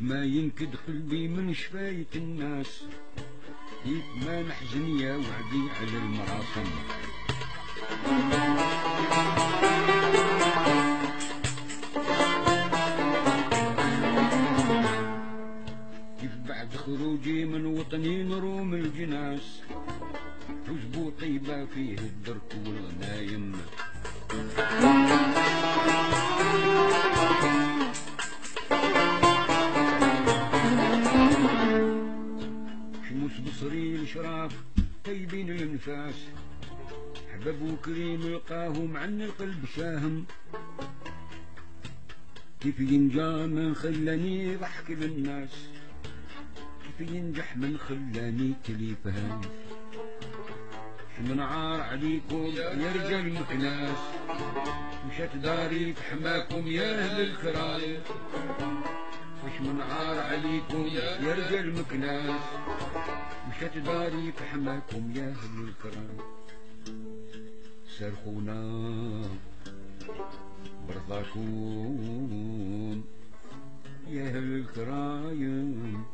ما ينكد قلبي من شفاية الناس. كيف ما نحزن يا وعدي على المراصم كيف بعد خروجي من وطني نروم الجناس. حزبوا طيبة فيه الدرك والغنايم. شموس بصري الشراف طيبين الانفاس حبب وكريم لقاهم عن القلب شاهم كيف ينجى من خلاني ضحك للناس؟ كيف ينجح من خلاني تليفان؟ من عار عليكم يا رجال مكناس مشات داري في حماكم يا أهل الكرام وش من عار عليكم يا رجال مكناس مشات داري في حماكم يا أهل الكرام صرخونا برضاكم يا أهل الكرايم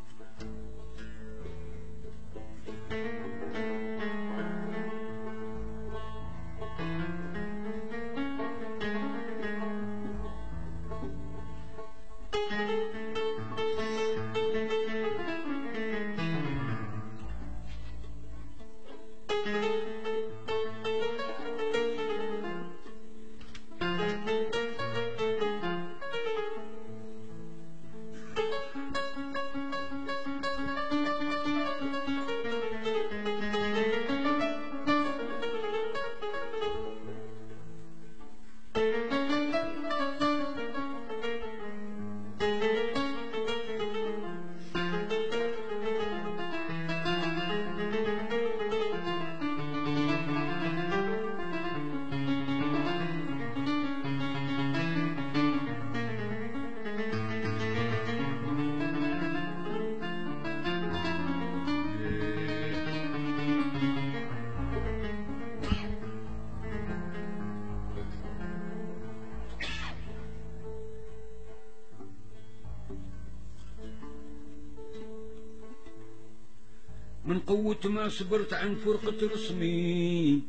من قوة ما صبرت عن فرقة رسمي.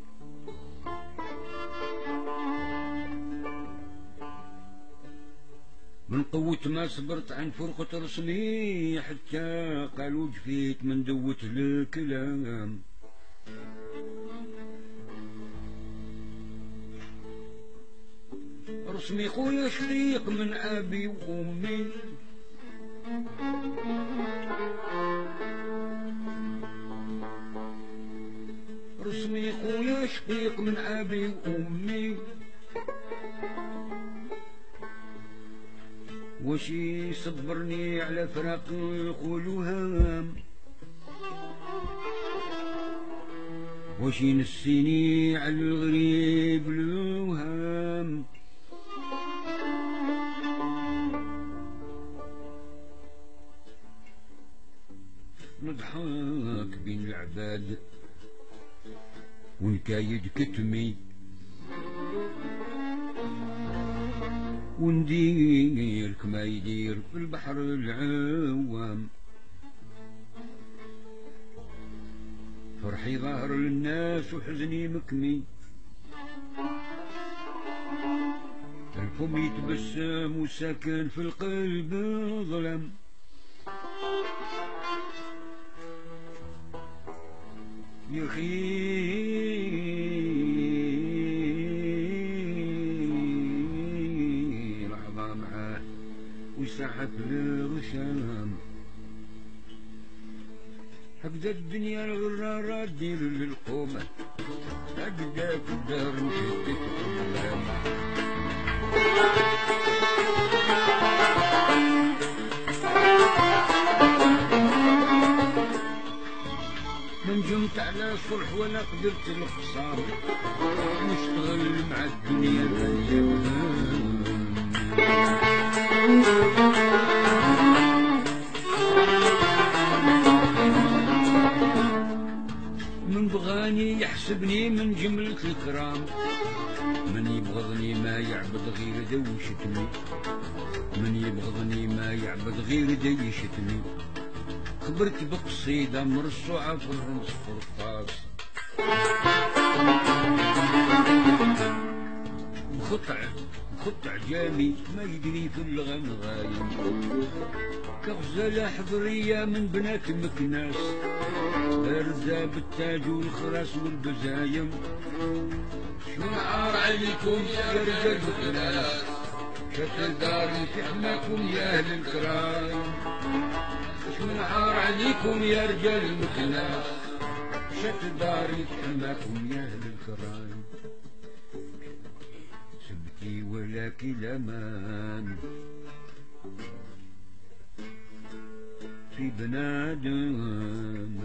من قوة ما صبرت عن فرقة رسمي حتى قالوا جفيت من دوة الكلام. رسمي خويا شريق من أبي وأمي. رسمي خويا شقيق من أبي وأمي وشي صبرني على فراق الخول وهام وشي نسيني على الغريب الوهام نضحك بين العباد. ونكايد كتمي. وندير كما يدير في البحر العوام. فرحي ظهر للناس وحزني مكمي. الفم يتبسم وساكن في القلب ظلم. يا وسحب للرشام. هكذا الدنيا الغرارة دير للقومة هكذا الدار قدام من جمت على صلح ولا قدرت الخصام. نشتغل مع الدنيا من بغاني يحسبني من جملة الكرام. من يبغضني ما يعبد غير ذو شتمي من يبغضني ما يعبد غير ديشتني خبرت بقصيدة مرصوعة في الرمس فرطاس مخطع مخطع جامي ما يدري في الغنغايم كغزالة حضرية من بنات مكناس. بارزة بالتاج والخراس والبزايم. شو نعار عليكم يا رجال الناس شكل داري في حماكم يا أهل الكرام. شو نعار عليكم يا رجال المكناس شكل داري في حماكم يا أهل الكرام. سبتي ولك الامان في بنادم